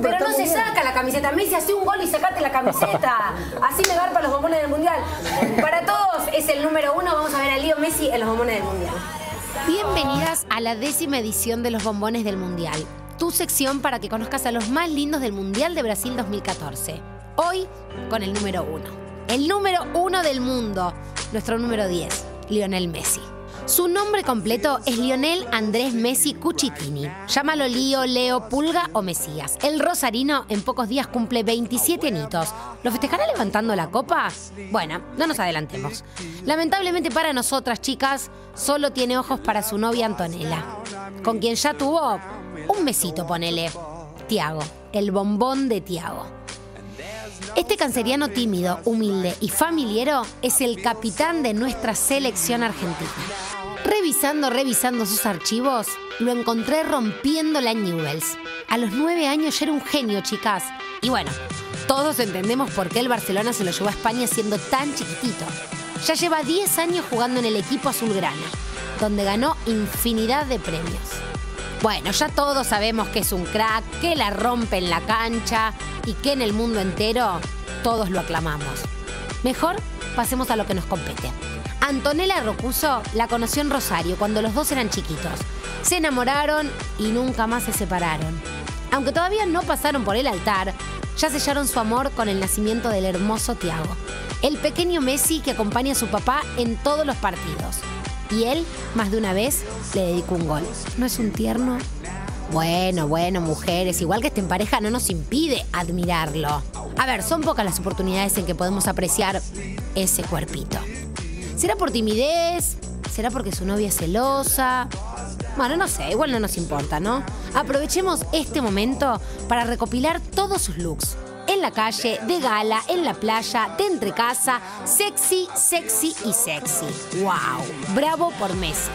pero, no se bien. saca la camiseta. Messi hace un gol y sacate la camiseta. Así me garpa los bombones del mundial. Para todos es el número uno. Vamos a ver a Leo Messi en los bombones del mundial. Bienvenidas a la décima edición de los bombones del Mundial, tu sección para que conozcas a los más lindos del Mundial de Brasil 2014. Hoy con el número uno. El número uno del mundo, nuestro número 10, Lionel Messi. Su nombre completo es Lionel Andrés Messi Cucitini. Llámalo Lío, Leo, Pulga o Mesías. El rosarino en pocos días cumple 27 añitos. ¿Lo festejará levantando la copa? Bueno, no nos adelantemos. Lamentablemente para nosotras, chicas, solo tiene ojos para su novia Antonella, con quien ya tuvo un besito, ponele. Tiago, el bombón de Tiago. Este canceriano tímido, humilde y familiero es el capitán de nuestra selección argentina. Revisando, revisando sus archivos, lo encontré rompiendo la Newells. A los nueve años ya era un genio, chicas. Y bueno, todos entendemos por qué el Barcelona se lo llevó a España siendo tan chiquitito. Ya lleva 10 años jugando en el equipo azulgrana, donde ganó infinidad de premios. Bueno, ya todos sabemos que es un crack, que la rompe en la cancha y que en el mundo entero todos lo aclamamos. Mejor pasemos a lo que nos compete. Antonella Rocuso la conoció en Rosario cuando los dos eran chiquitos. Se enamoraron y nunca más se separaron. Aunque todavía no pasaron por el altar, ya sellaron su amor con el nacimiento del hermoso Tiago, el pequeño Messi que acompaña a su papá en todos los partidos. Y él, más de una vez, le dedicó un gol. ¿No es un tierno? Bueno, bueno, mujeres, igual que esté en pareja no nos impide admirarlo. A ver, son pocas las oportunidades en que podemos apreciar ese cuerpito. ¿Será por timidez? ¿Será porque su novia es celosa? Bueno, no sé, igual no nos importa, ¿no? Aprovechemos este momento para recopilar todos sus looks. En la calle, de gala, en la playa, de entre casa, sexy, sexy y sexy. ¡Wow! Bravo por Messi.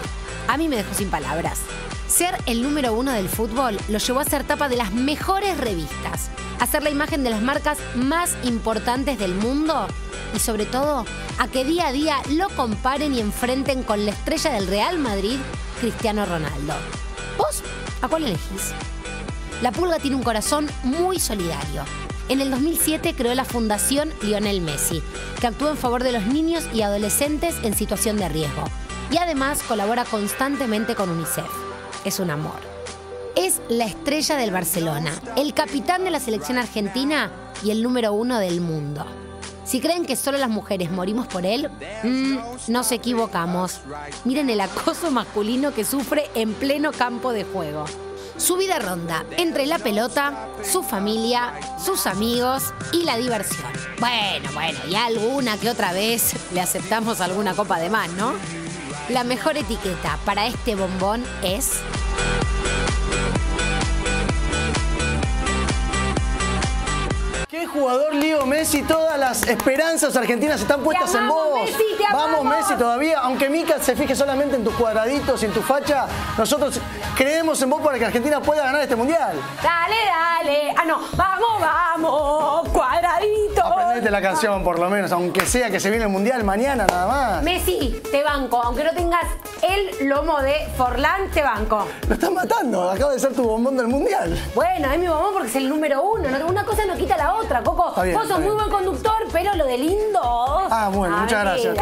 A mí me dejó sin palabras. Ser el número uno del fútbol lo llevó a ser tapa de las mejores revistas, a ser la imagen de las marcas más importantes del mundo y sobre todo a que día a día lo comparen y enfrenten con la estrella del Real Madrid, Cristiano Ronaldo. ¿Vos a cuál elegís? La Pulga tiene un corazón muy solidario. En el 2007 creó la Fundación Lionel Messi, que actúa en favor de los niños y adolescentes en situación de riesgo. Y además colabora constantemente con UNICEF. Es un amor. Es la estrella del Barcelona, el capitán de la selección argentina y el número uno del mundo. Si creen que solo las mujeres morimos por él, mm, nos equivocamos. Miren el acoso masculino que sufre en pleno campo de juego. Su vida ronda entre la pelota, su familia, sus amigos y la diversión. Bueno, bueno, y alguna que otra vez le aceptamos alguna copa de más, ¿no? La mejor etiqueta para este bombón es... ¿Qué jugador Leo Messi? Todas las esperanzas argentinas están puestas Te en vos. Messi, te Vamos. Messi todavía, aunque Mica se fije solamente en tus cuadraditos y en tu facha, nosotros creemos en vos para que Argentina pueda ganar este mundial. Dale, dale. Ah, no. Vamos, vamos. Cuadradito. Aprendete la canción por lo menos, aunque sea que se viene el mundial mañana nada más. Messi, te banco. Aunque no tengas el lomo de Forlán, te banco. Lo están matando, acaba de ser tu bombón del mundial. Bueno, es mi bombón porque es el número uno. ¿no? Una cosa no quita la otra, Coco. Bien, Vos sos muy buen conductor, pero lo de lindo. Ah, bueno, A muchas ver, gracias.